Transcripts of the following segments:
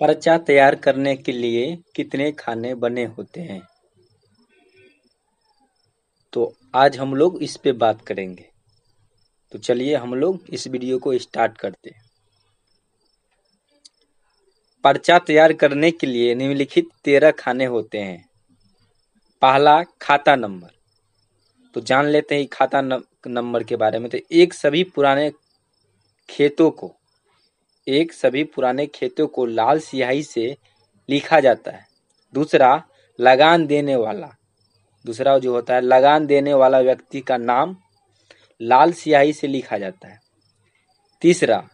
पर्चा तैयार करने के लिए कितने खाने बने होते हैं? तो आज हम लोग इस पे बात करेंगे। तो चलिए हम लोग इस वीडियो को स्टार्ट करते हैं। पर्चा तैयार करने के लिए निम्नलिखित तेरह खाने होते हैं। पहला, खाता नंबर। तो जान लेते हैं खाता नंबर के बारे में। तो एक सभी पुराने खेतों को एक सभी पुराने खेतों को लाल सियाही से लिखा जाता है। दूसरा, लगान देने वाला। दूसरा जो होता है, लगान देने वाला व्यक्ति का नाम लाल सियाही से लिखा जाता है। तीसरा,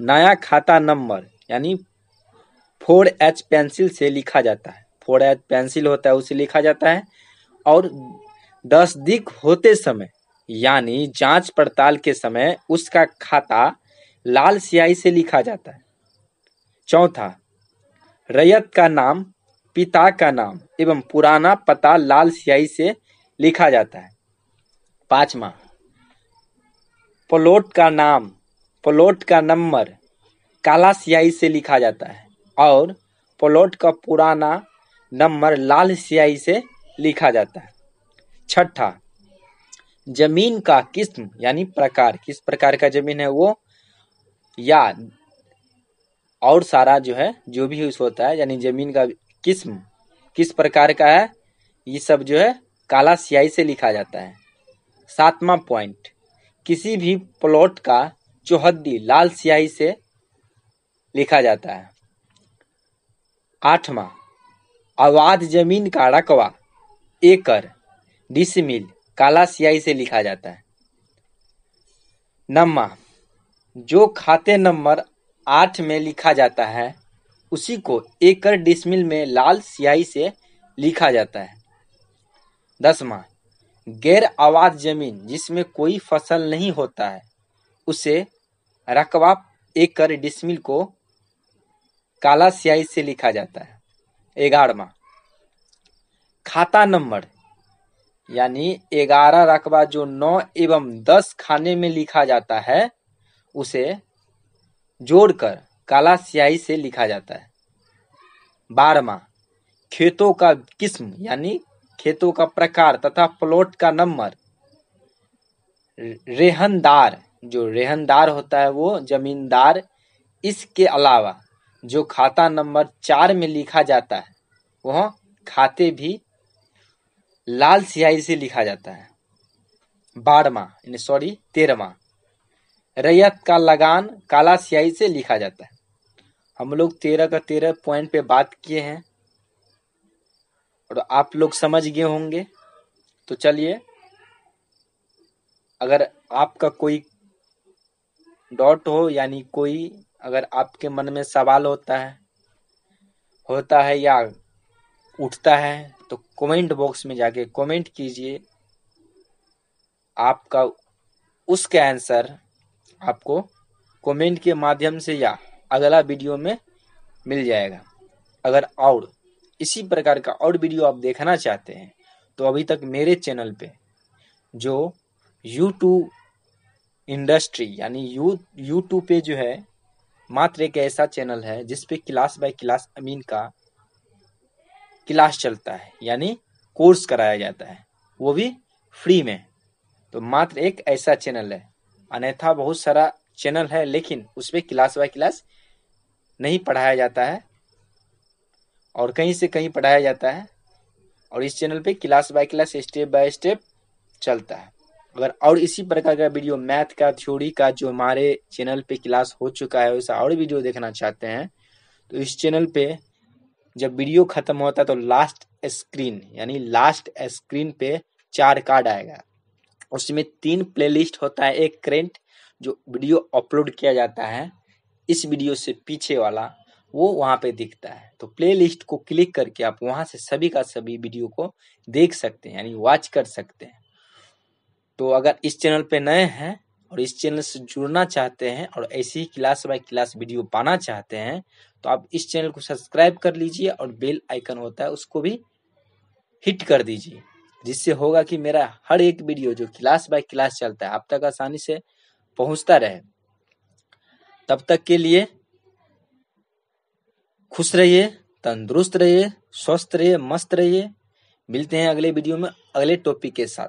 नया खाता नंबर, यानी फोर एच पेंसिल से लिखा जाता है। फोर एच पेंसिल होता है, उसे लिखा जाता है। और दस दिक होते समय, यानी जाँच पड़ताल के समय, उसका खाता लाल स्याही से लिखा जाता है। चौथा, रैयत का नाम, पिता का नाम एवं पुराना पता लाल स्याही से लिखा जाता है। पांचवा, प्लॉट का नाम, प्लॉट का नंबर काला स्याही से लिखा जाता है और प्लॉट का पुराना नंबर लाल स्याही से लिखा जाता है। छठा, ज़मीन का किस्म यानी प्रकार, किस प्रकार का ज़मीन है वो? या और सारा जो है, जो भी यूज़ होता है, यानी ज़मीन का किस्म किस प्रकार का है, ये सब जो है काला स्याही से लिखा जाता है। सातवां पॉइंट किसी भी प्लॉट का चौहद्दी लाल स्याही से लिखा जाता है। आठवां, अवाध ज़मीन का रकवा, एकड़, डिसमिल, काला स्याही से लिखा जाता है। नम्मा जो खाते नंबर आठ में लिखा जाता है, उसी को एकड़ डिसमिल में लाल स्याही से लिखा जाता है। दसवा, गैर आवाज़ ज़मीन जिसमें कोई फ़सल नहीं होता है, उसे रकबा एकड़ डिसमिल को काला स्याही से लिखा जाता है। ग्यारहवा खाता नंबर, यानी ग्यारह रकबा जो नौ एवं दस खाने में लिखा जाता है उसे जोड़कर काला स्याही से लिखा जाता है। बारहवा, खेतों का किस्म, यानी खेतों का प्रकार तथा प्लॉट का नंबर। रेहनदार, जो रेहनदार होता है वो जमींदार। इसके अलावा, जो खाता नंबर चार में लिखा जाता है, वह खाते भी लाल स्याही से लिखा जाता है। बारहवा सॉरी, तेरहवा रैयत का लगान काला स्याही से लिखा जाता है। हम लोग तेरह का तेरह पॉइंट पे बात किए हैं और आप लोग समझ गए होंगे। तो चलिए, अगर आपका कोई डॉट हो, यानी कोई अगर आपके मन में सवाल होता है होता है या उठता है तो कमेंट बॉक्स में जाके कमेंट कीजिए। आपका उसका आंसर आपको कमेंट के माध्यम से या अगला वीडियो में मिल जाएगा। अगर और, इसी प्रकार का और वीडियो आप देखना चाहते हैं तो अभी तक मेरे चैनल पे, जो यूट्यूब इंडस्ट्री यानी यू यूट्यूब पे जो है, मात्र एक ऐसा चैनल है जिसपे क्लास बाय क्लास अमीन का क्लास चलता है, यानी कोर्स कराया जाता है, वो भी फ्री में। तो मात्र एक ऐसा चैनल है अन्यथा बहुत सारा चैनल है, लेकिन उसपे क्लास बाय क्लास नहीं पढ़ाया जाता है और कहीं से कहीं पढ़ाया जाता है और इस चैनल पे class by class, step by step चलता है। अगर और इसी प्रकार का वीडियो, मैथ का, थ्योरी का जो हमारे चैनल पे क्लास हो चुका है, वैसा और वीडियो देखना चाहते हैं तो इस चैनल पे जब वीडियो खत्म होता है तो लास्ट स्क्रीन यानी लास्ट स्क्रीन पे चार कार्ड आएगा। उसमें तीन प्लेलिस्ट होता है, एक करेंट जो वीडियो अपलोड किया जाता है, इस वीडियो से पीछे वाला, वो वहाँ पे दिखता है। तो प्लेलिस्ट को क्लिक करके आप वहाँ से सभी का सभी वीडियो को देख सकते हैं, यानी वॉच कर सकते हैं। तो अगर इस चैनल पे नए हैं और इस चैनल से जुड़ना चाहते हैं और ऐसी ही क्लास बाय क्लास वीडियो पाना चाहते हैं तो आप इस चैनल को सब्सक्राइब कर लीजिए और बेल आइकन होता है, उसको भी हिट कर दीजिए। जिससे होगा कि मेरा हर एक वीडियो जो क्लास बाय क्लास चलता है आप तक आसानी से पहुँचता रहे। तब तक के लिए खुश रहिए, तंदुरुस्त रहिए, स्वस्थ रहिए, मस्त रहिए। मिलते हैं अगले वीडियो में अगले टॉपिक के साथ।